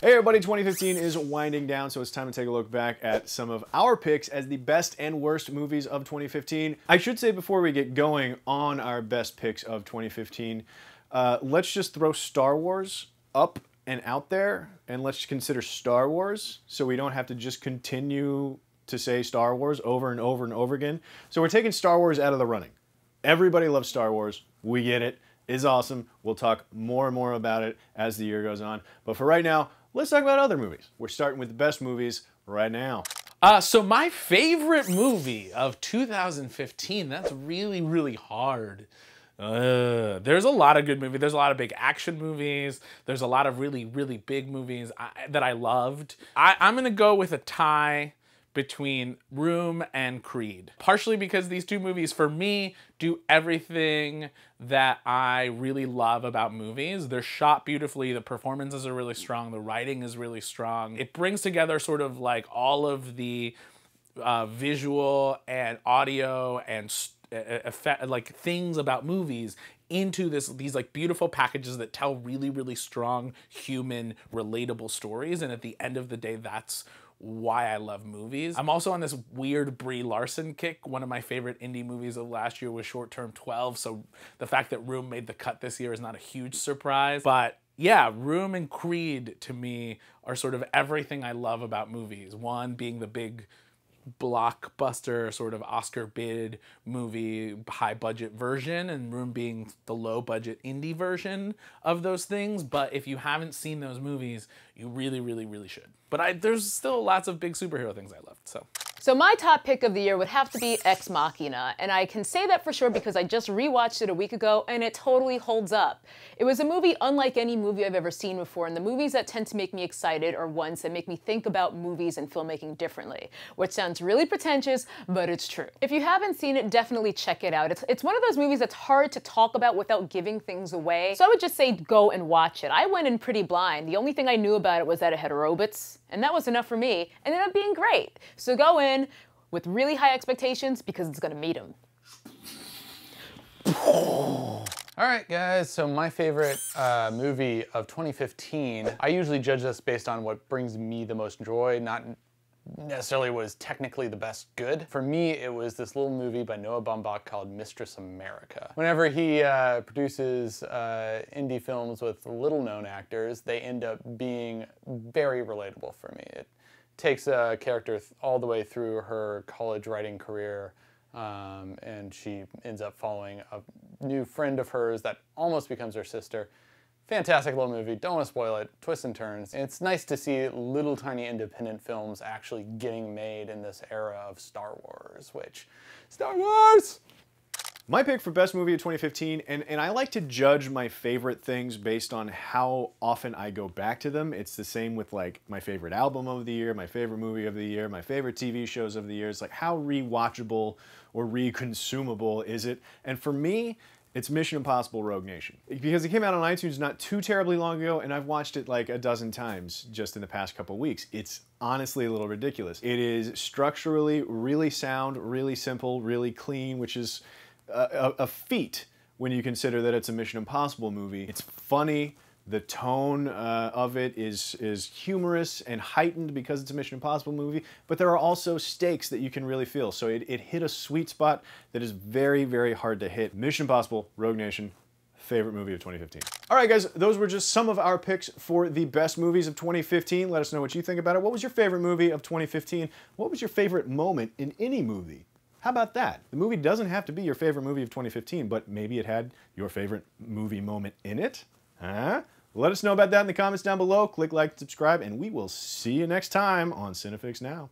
Hey everybody, 2015 is winding down, so it's time to take a look back at some of our picks as the best and worst movies of 2015. I should say before we get going on our best picks of 2015, uh, let's just throw Star Wars up and out there, and let's consider Star Wars so we don't have to just continue to say Star Wars over and over and over again. So we're taking Star Wars out of the running. Everybody loves Star Wars. We get it. It's awesome. We'll talk more and more about it as the year goes on. But for right now, let's talk about other movies. We're starting with the best movies right now. Uh, so my favorite movie of 2015, that's really, really hard. Uh, there's a lot of good movies. There's a lot of big action movies. There's a lot of really, really big movies I, that I loved. I, I'm going to go with a tie between Room and Creed. Partially because these two movies, for me, do everything that I really love about movies. They're shot beautifully, the performances are really strong, the writing is really strong. It brings together sort of like all of the uh, visual and audio and effect, like things about movies into this these like beautiful packages that tell really really strong human relatable stories and at the end of the day that's why I love movies. I'm also on this weird Brie Larson kick. One of my favorite indie movies of last year was Short Term 12, so the fact that Room made the cut this year is not a huge surprise. But yeah, Room and Creed to me are sort of everything I love about movies. One being the big blockbuster sort of Oscar bid movie high budget version and Room being the low budget indie version of those things. But if you haven't seen those movies you really really really should. But I there's still lots of big superhero things I loved so so my top pick of the year would have to be Ex Machina, and I can say that for sure because I just rewatched it a week ago and it totally holds up. It was a movie unlike any movie I've ever seen before, and the movies that tend to make me excited are ones that make me think about movies and filmmaking differently, which sounds really pretentious, but it's true. If you haven't seen it, definitely check it out. It's, it's one of those movies that's hard to talk about without giving things away, so I would just say go and watch it. I went in pretty blind. The only thing I knew about it was that it had robots, and that was enough for me, and ended up being great. So go in with really high expectations because it's gonna meet them. All right, guys, so my favorite uh, movie of 2015, I usually judge this based on what brings me the most joy, not necessarily what is technically the best good. For me, it was this little movie by Noah Baumbach called Mistress America. Whenever he uh, produces uh, indie films with little known actors, they end up being very relatable for me. It takes a character all the way through her college writing career um, and she ends up following a new friend of hers that almost becomes her sister Fantastic little movie, don't want to spoil it, twists and turns. It's nice to see little tiny independent films actually getting made in this era of Star Wars, which, Star Wars! My pick for best movie of 2015, and, and I like to judge my favorite things based on how often I go back to them. It's the same with like my favorite album of the year, my favorite movie of the year, my favorite TV shows of the year. It's like how rewatchable or reconsumable is it? And for me, it's Mission Impossible Rogue Nation. Because it came out on iTunes not too terribly long ago, and I've watched it like a dozen times just in the past couple weeks. It's honestly a little ridiculous. It is structurally really sound, really simple, really clean, which is a, a feat when you consider that it's a Mission Impossible movie. It's funny, the tone uh, of it is, is humorous and heightened because it's a Mission Impossible movie, but there are also stakes that you can really feel. So it, it hit a sweet spot that is very, very hard to hit. Mission Impossible, Rogue Nation, favorite movie of 2015. All right, guys, those were just some of our picks for the best movies of 2015. Let us know what you think about it. What was your favorite movie of 2015? What was your favorite moment in any movie? How about that? The movie doesn't have to be your favorite movie of 2015, but maybe it had your favorite movie moment in it? Huh? Let us know about that in the comments down below. Click like, subscribe, and we will see you next time on Cinefix Now.